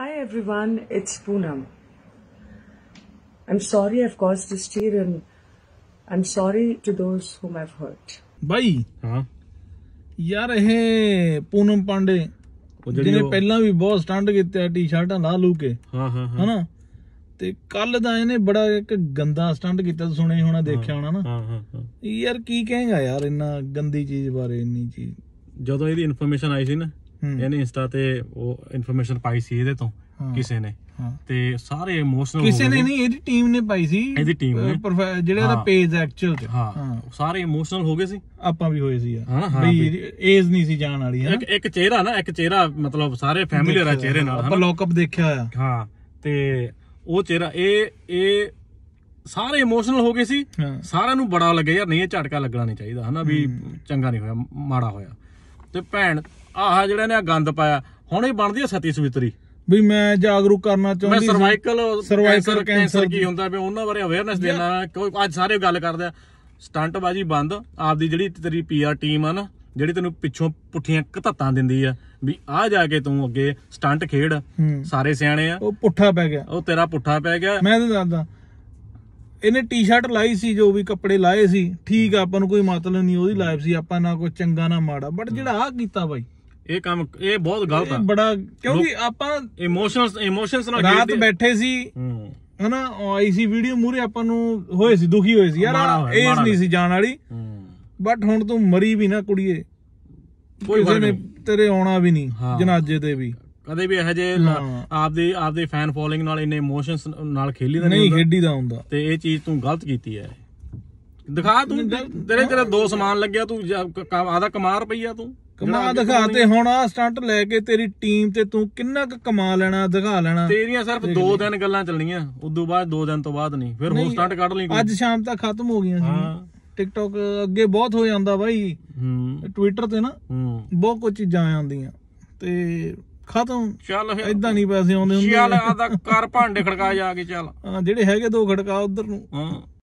Hi everyone, it's Poonam. I'm sorry I've caused this tear and I'm sorry to those whom I've hurt. ਬਾਈ। ਹਾਂ। ਯਾਰ ਇਹ ਪੂਨਮ ਪਾਂਡੇ ਉਹ ਜਿਹੜੀ ਜਿਹਨੇ ਉਹ- ਪਹਿਲਾਂ ਵੀ ਬਹੁਤ ਸਟੰਟ ਕੀਤੇ ਆ ਟੀ-ਸ਼ਰਟਾਂ ਲਾ ਲੂ ਕੇ। ਹਾਂ ਹਾਂ ਹਾਂ। ਹਨਾ? ਤੇ ਕੱਲ ਦਾ ਇਹਨੇ ਬੜਾ ਇੱਕ ਗੰਦਾ ਸਟੰਟ ਕੀਤਾ ਤੂੰ ਸੁਣਿਆ ਹੀ ਹੋਣਾ ਦੇਖਿਆ ਹੋਣਾ ਨਾ। ਹਾਂ ਹਾਂ ਹਾਂ। ਯਾਰ ਕੀ ਕਹੇਗਾ ਯਾਰ ਇੰਨਾ ਗੰਦੀ ਚੀਜ਼ ਬਾਰੇ ਇੰਨੀ ਚੀਜ਼। ਜਦੋਂ ਇਹਦੀ ਇਨਫੋਰਮੇਸ਼ਨ ਆਈ ਸੀ ਨਾ। ਇਹਨੇ ਇੰਸਟਾ ਤੇ ਉਹ ਇਨਫੋਰਮੇਸ਼ਨ ਪਾਈ ਸੀ ਇਹਦੇ ਤੋਂ। ਕਿਸੇ ਨੇ। ਤੇ ਸਾਰੇ ਇਮੋਸ਼ਨਲ ਕਿਸੇ ਨੇ ਨਹੀਂ ਇਹਦੀ ਟੀਮ ਨੇ ਪਾਈ ਸੀ। ਇਹਦੀ team ਨੇ। ਜਿਹੜੇ ਉਹਦਾ ਹਾਂ। ਪੇਜ ਐਕਚੁਅਲ ਚ। ਹਾਂ। ਸਾਰੇ ਇਮੋਸ਼ਨਲ ਹੋ ਗਏ ਸੀ। ਆਪਾਂ ਵੀ ਹੋਏ ਸੀ ਬਈ ਏਜ ਨਹੀਂ ਸੀ ਜਾਣ ਵਾਲੀ ਇੱਕ ਇੱਕ ਚਿਹਰਾ ਨਾ ਇੱਕ ਚਿਹਰਾ ਮਤਲਬ ਸਾਰੇ ਫੈਮਿਲੀਅਰ ਆ ਚਿਹਰੇ ਨਾਲ ਆਪਾਂ ਲੋਕਅਪ ਦੇਖਿਆ ਹੋਇਆ। ਹਾਂ। ਤੇ ਉਹ ਚਿਹਰਾ ਇਹ ਇਹ ਸਾਰੇ ਇਮੋਸ਼ਨਲ ਹੋ ਗਏ ਸੀ। ਸਾਰਿਆਂ ਨੂੰ ਬੜਾ ਲੱਗਿਆ ਯਾਰ ਨਹੀਂ ਇਹ ਝਟਕਾ ਲੱਗਣਾ ਨਹੀਂ ਚਾਹੀਦਾ ਹਨਾ ਵੀ ਚੰਗਾ ਨਹੀਂ ਹੋਇਆ ਮਾੜਾ ਹੋਇਆ। ਤੇ ਭੈਣ ਆਹ ਜਿਹੜਾ ਨੇ ਗੰਦ ਪਾਇਆ ਹੁਣ ਇਹ ਬਣਦੀ ਆ ਸਤੀ ਸਵਿਤਰੀ। ਵੀ ਮੈਂ ਜਾਗਰੂਕ ਕਰਨਾ ਮੈਂ ਚਾਹੁੰਦੀ ਸੀ। Cervical Cervical cancer. ਕੀ ਹੁੰਦਾ ਵੀ ਉਹਨਾਂ ਬਾਰੇ ਅਵੇਅਰਨੈਸ ਦੇਣਾ ਕੋਈ ਅੱਜ ਸਾਰੇ ਗੱਲ ਕਰਦੇ ਆ। ਸਟੰਟ ਬਾਜੀ ਬੰਦ ਆਪਦੀ ਜਿਹੜੀ ਤੇਰੀ ਪੀਆਰ ਟੀਮ ਆ ਨਾ ਜਿਹੜੀ ਤੈਨੂੰ ਪਿੱਛੋਂ ਪੁੱਠੀਆਂ ਘਤੱਤਾਂ ਦਿੰਦੀ ਆ ਵੀ ਆ ਜਾ ਕੇ ਤੂੰ ਅੱਗੇ ਸਟੰਟ ਖੇਡ। ਹੂੰ। ਸਾਰੇ ਸਿਆਣੇ ਆ। ਉਹ ਪੁੱਠਾ ਪੈ ਗਿਆ। ਉਹ ਤੇਰਾ ਪੁੱਠਾ ਪੈ ਗਿਆ। ਮੈਂ ਤਾਂ ਦੱਸਦਾ ਇਹਨੇ ਟੀ-ਸ਼ਰਟ ਲਾਈ ਸੀ ਜੋ ਵੀ ਕੱਪੜੇ ਲਾਏ ਸੀ ਠੀਕ ਆ ਆਪਾਂ ਨੂੰ ਕੋਈ ਮਤਲਬ ਨਹੀਂ ਉਹਦੀ ਲਾਈਫ ਸੀ ਆਪਾਂ ਨਾ ਕੋਈ ਚੰਗਾ ਨਾ ਮਾੜਾ ਬਟ ਜਿਹੜਾ ਆ ਕੀਤਾ ਬਾਈ ਇਹ ਕੰਮ ਇਹ ਬਹੁਤ ਗਲਤ ਇਹ ਆ ਬੜਾ ਕਿਉਂਕਿ ਆਪਾਂ ਇਮੋਸ਼ਨਸ ਇਮੋਸ਼ਨਸ ਨਾਲ ਰਾਤ ਆ। ਬੈਠੇ ਸੀ ਹਨਾ ਉਹ ਆਈ ਸੀ ਵੀਡੀਓ ਮੂਰੇ ਆਪਾਂ ਨੂੰ ਹੋਏ ਸੀ ਦੁਖੀ ਹੋਏ ਸੀ। ਯਾਰ ਮਾੜਾ ਨਹੀਂ ਸੀ ਜਾਣ ਵਾਲੀ। ਬਟ ਹੁਣ ਤੂੰ ਮਰੀ ਵੀ ਨਾ ਕੁੜੀਏ। ਕੋਈ ਕਿਸੇ ਨੇ ਨਹੀਂ। ਤੇਰੇ ਆਉਣਾ ਵੀ ਨਹੀਂ। ਜਨਾਜ਼ੇ ਤੇ ਵੀ। ਕਦੇ ਵੀ ਇਹੋ ਹਾਂ। ਆਪਦੇ ਆਪਦੇ ਫੈਨ ਫੋਲੋਇੰਗ ਨਾਲ ਇੰਨੇ ਇਮੋਸ਼ਨਸ ਨਾਲ ਖੇਲੀ ਦਾ ਨਹੀਂ। ਖੇਡੀ ਦਾ ਹੁੰਦਾ। ਤੇ ਇਹ ਚੀਜ਼ ਤੂੰ ਗਲਤ ਕੀਤੀ ਹੈ ਦਿਖਾ ਤੂੰ ਤੇਰੇ ਤੇਰੇ ਦੋ ਸਮਾਨ ਲੱਗਿਆ ਤੂੰ ਆਦਾ ਕਮਾ ਰੁਪਈਆ ਤੂੰ। ਕਮਾ ਦਿਖਾ ਤੇ ਹੁਣ ਆ ਸਟੰਟ ਲੈ ਕੇ ਤੇਰੀ ਟੀਮ ਤੇ ਤੂੰ ਕਿੰਨਾ ਕੁ ਕਮਾ ਲੈਣਾ ਦਿਖਾ ਲੈਣਾ। ਤੇਰੀਆਂ ਸਿਰਫ ਦੋ ਦਿਨ ਗੱਲਾਂ ਚੱਲਣੀਆਂ ਉਦੋਂ ਬਾਅਦ ਦੋ ਦਿਨ ਤੋਂ ਬਾਅਦ ਨਹੀਂ। ਫਿਰ ਹੋਰ ਸਟੰਟ ਕੱਢ ਲਈ ਅੱਜ ਸ਼ਾਮ ਤੱਕ ਖਤਮ ਹੋ ਗਈਆਂ ਸੀ। ਟਿਕਟੌਕ ਅੱਗੇ ਬਹੁਤ ਹੋ ਜਾਂਦਾ ਬਾਈ। ਹੂੰ। ਟਵਿੱਟਰ ਤੇ ਨਾ ਹੂੰ। ਬਹੁਤ ਕੁਝ ਚੀਜ਼ਾਂ ਆ ਜਾਂਦੀਆਂ। ਤੇ ਖਤਮ। ਚੱਲ ਫਿਰ। ਇਦਾਂ ਨਹੀਂ ਪੈਸੇ ਆਉਂਦੇ ਹੁੰਦੇ। ਚੱਲ ਆਦਾ ਕਰ ਭਾਂਡੇ ਖੜਕਾ ਜਾ ਕੇ ਚੱਲ। ਹਾਂ, ਜਿਹੜੇ ਹੈਗੇ ਦੋ ਖੜਕਾ ਉਧਰ ਨੂੰ। ਹਾਂ।